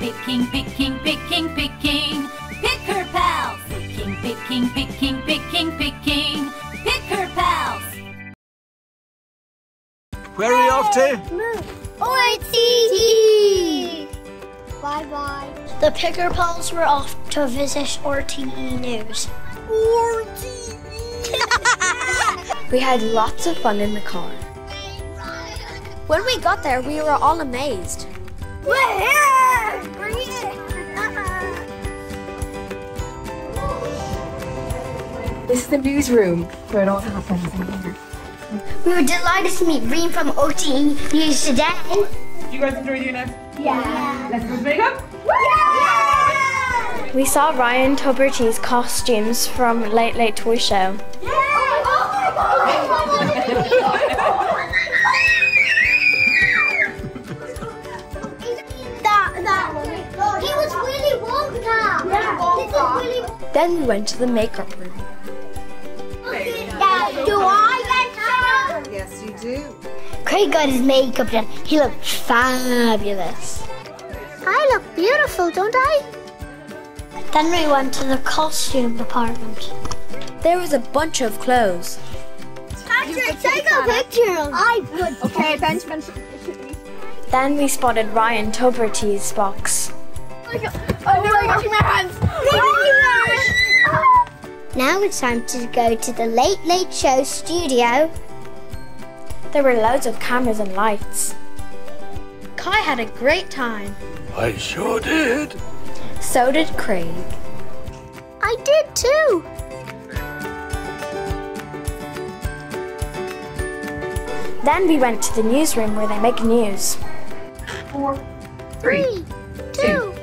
picking, picking, picking, picking. Picker Pals. Picking, picking, picking, picking, picking. Pick her pals. Where are you off to? RTE! Bye bye. The Picker Pals were off to visit RTE News. RTE. We had lots of fun in the car. When we got there, we were all amazed. We're here! We're here! This is the newsroom where it all happens in here. we were delighted to meet Reem from RTE News today. You guys enjoy doing it? Yeah. Let's go to makeup. We saw Ryan Tubridy's costumes from Late Late Toy Show. That, he was Willy Wonka. Yeah, This is Willy Then we went to the makeup room. Wonka. Do I get Yes, you do. Craig got his makeup done. He looked fabulous. I look beautiful, don't I? Then we went to the costume department. There was a bunch of clothes. Patrick, take a picture of I would. Okay, Benjamin. Then we spotted Ryan Tubridy's box. Oh no, washing my hands. Oh now it's time to go to the Late Late Show studio. There were loads of cameras and lights. Kai had a great time. I sure did. So did Craig. I did too. Then we went to the newsroom where they make news. Three, two,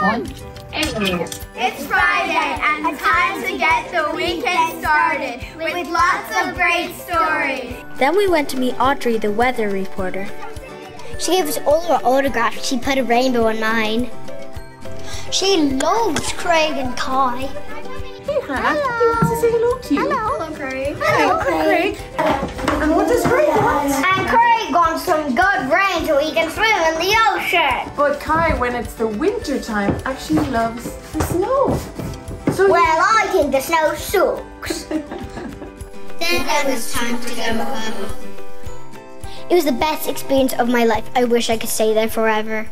one. It's Friday and time to get the weekend started with lots of great stories. Then we went to meet Audrey, the weather reporter. She gave us all her autographs. She put a rainbow on mine. She loves Craig and Kai. Hey, Hannah. He wants to say hello to you. Hello. Craig. Hello, Craig. And what does Craig want? And Craig wants some good rain so he can swim in the ocean. But Kai, when it's the winter time, actually loves the snow. So Well, I think the snow sucks. then it was time to go home. It was the best experience of my life. I wish I could stay there forever.